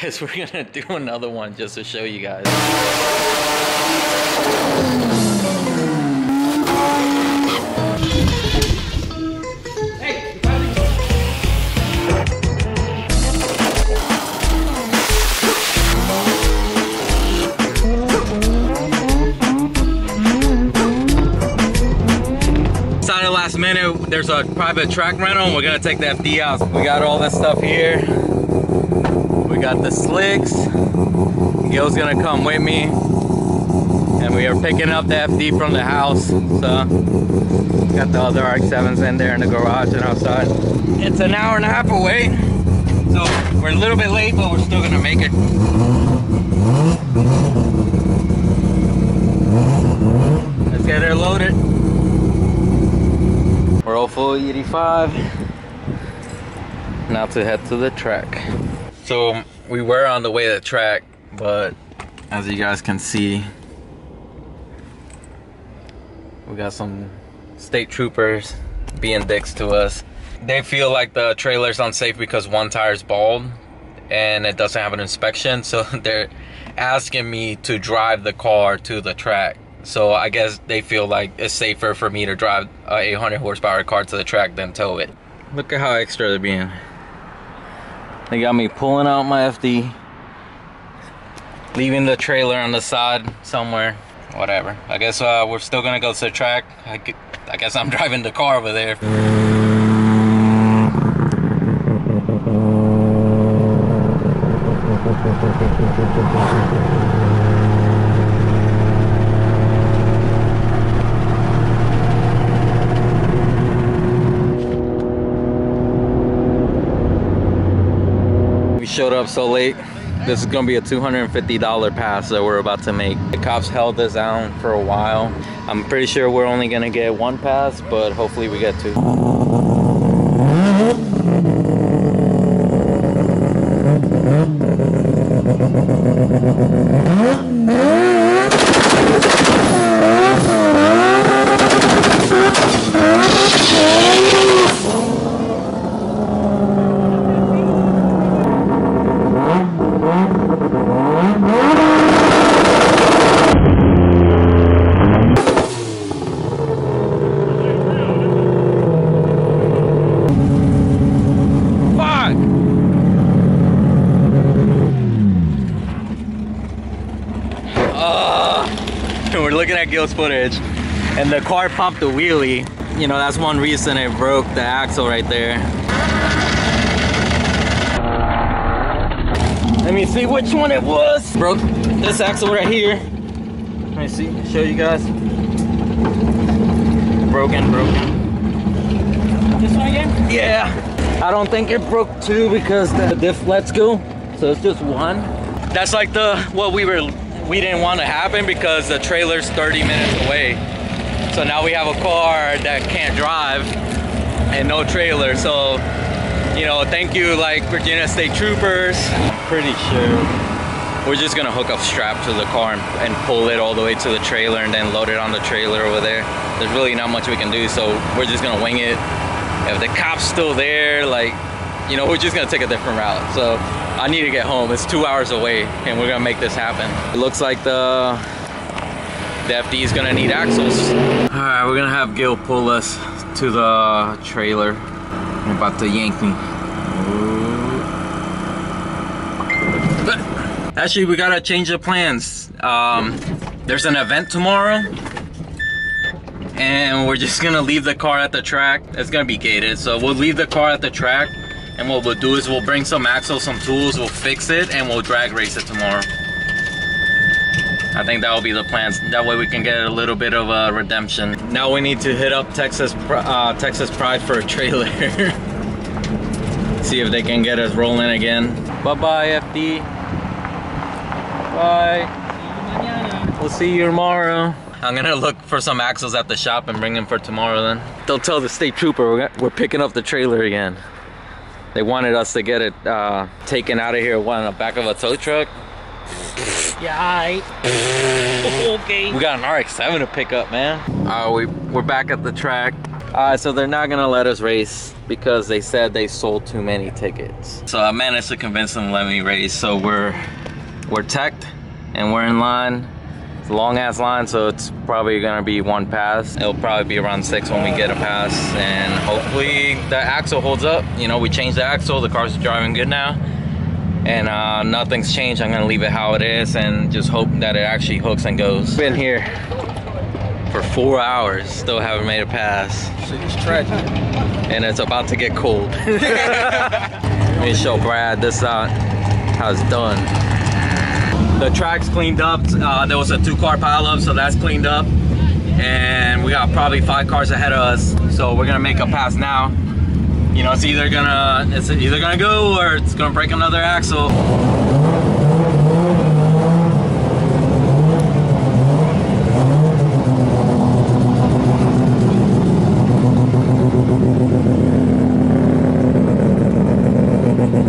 Guess we're gonna do another one just to show you guys. Decided last minute, there's a private track rental. We're gonna take the FD out. We got all this stuff here. We got the slicks. Gil's gonna come with me. And we are picking up the FD from the house. So, got the other RX-7s in there in the garage and outside. It's an hour and a half away. So, we're a little bit late, but we're still gonna make it. Let's get her loaded. We're all full 85. Now to head to the track. So we were on the way to the track, but as you guys can see, we got some state troopers being dicks to us. They feel like the trailer's unsafe because one tire's bald and it doesn't have an inspection, so they're asking me to drive the car to the track. So I guess they feel like it's safer for me to drive a 800 horsepower car to the track than tow it. Look at how extra they're being. They got me pulling out my FD, leaving the trailer on the side somewhere. Whatever. I guess uh, we're still gonna go to the track. I, I guess I'm driving the car over there. showed up so late. This is gonna be a $250 pass that we're about to make. The cops held us down for a while. I'm pretty sure we're only gonna get one pass, but hopefully we get two. Fuck! Uh, we're looking at Gil's footage, and the car popped the wheelie. You know, that's one reason it broke the axle right there. Let me see which one it was. Broke this axle right here. Let me see, show you guys. Broken, broken. This one again? Yeah. I don't think it broke two because the diff lets go. So it's just one. That's like the what we were we didn't want to happen because the trailer's 30 minutes away. So now we have a car that can't drive and no trailer. So you know, thank you like Virginia State Troopers. Pretty sure we're just gonna hook up strap to the car and, and pull it all the way to the trailer and then load it on the trailer over there. There's really not much we can do, so we're just gonna wing it if the cop's still there, like, you know, we're just gonna take a different route. So I need to get home. It's two hours away and we're gonna make this happen. It looks like the, the FD is gonna need axles. All right, we're gonna have Gil pull us to the trailer. You're about to yank me. Actually, we gotta change the plans. Um, there's an event tomorrow and we're just gonna leave the car at the track. It's gonna be gated, so we'll leave the car at the track, and what we'll do is we'll bring some axles, some tools, we'll fix it, and we'll drag race it tomorrow. I think that will be the plan. That way we can get a little bit of a redemption. Now we need to hit up Texas, uh, Texas Pride for a trailer. See if they can get us rolling again. Bye bye, FD. Bye. We'll see you tomorrow. I'm gonna look for some axles at the shop and bring them for tomorrow then. They'll tell the state trooper we're picking up the trailer again. They wanted us to get it uh, taken out of here, what, on the back of a tow truck? Yeah, alright. okay. We got an RX-7 to pick up, man. Uh, we, we're back at the track. Uh, so they're not gonna let us race because they said they sold too many tickets. So I managed to convince them to let me race. So we're we're teched and we're in line. Long ass line, so it's probably gonna be one pass. It'll probably be around six when we get a pass, and hopefully the axle holds up. You know, we changed the axle. The car's driving good now, and uh, nothing's changed. I'm gonna leave it how it is, and just hope that it actually hooks and goes. Been here for four hours, still haven't made a pass. Shit is tragic. and it's about to get cold. Let me show Brad this out how it's done. The track's cleaned up. Uh, there was a two car pileup, so that's cleaned up. And we got probably five cars ahead of us. So we're gonna make a pass now. You know, it's either gonna it's either gonna go or it's gonna break another axle.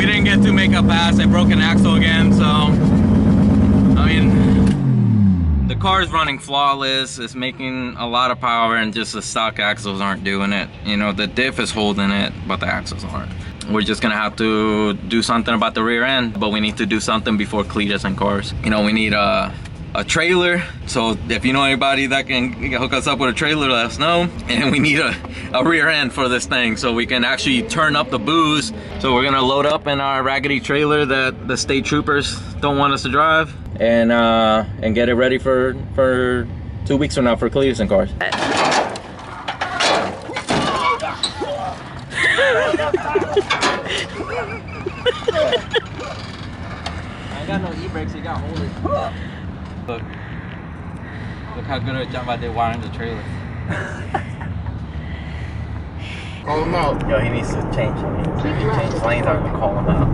We didn't a pass. I broke an axle again, so I mean the car is running flawless. It's making a lot of power, and just the stock axles aren't doing it. You know, the diff is holding it, but the axles aren't. We're just gonna have to do something about the rear end, but we need to do something before Cleetus and cars. You know, we need a a trailer. So if you know anybody that can hook us up with a trailer, let us know. And we need a, a rear end for this thing so we can actually turn up the boost. So we're gonna load up in our raggedy trailer that the state troopers don't want us to drive and uh, and get it ready for for two weeks from now for Cleetus and cars. I got no e-brakes, you got. Look. Look how good a job I did wiring the trailer. Call him out. Yo, he needs to change. He needs to change lanes. I'm gonna call him out.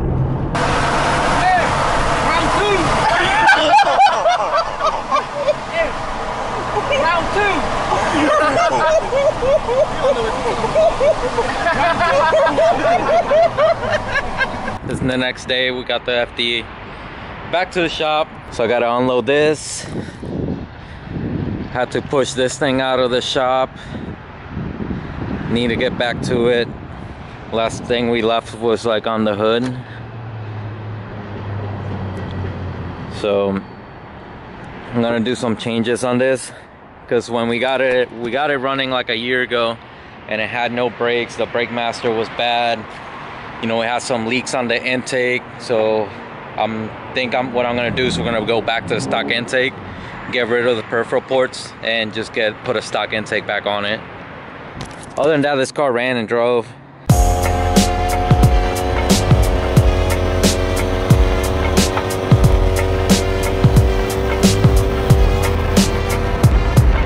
Round two. This is the next day. We got the FD back to the shop. So I gotta unload this. Had to push this thing out of the shop. Need to get back to it. Last thing we left was like on the hood. So I'm gonna do some changes on this because when we got it we got it running like a year ago and it had no brakes the brake master was bad you know it has some leaks on the intake so i'm think i'm what i'm gonna do is we're gonna go back to the stock intake get rid of the peripheral ports and just get put a stock intake back on it. Other than that this car ran and drove